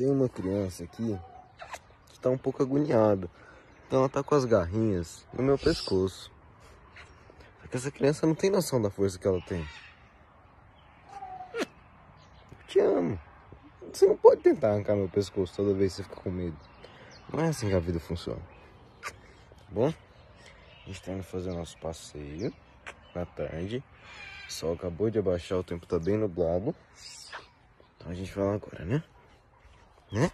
Tem uma criança aqui que tá um pouco agoniada. Então ela tá com as garrinhas no meu pescoço. Só que essa criança não tem noção da força que ela tem. Eu te amo. Você não pode tentar arrancar meu pescoço toda vez que você fica com medo. Não é assim que a vida funciona. Tá bom? A gente tá indo fazer nosso passeio na tarde. O sol acabou de abaixar, o tempo tá bem nublado. Então a gente vai lá agora, né? Né?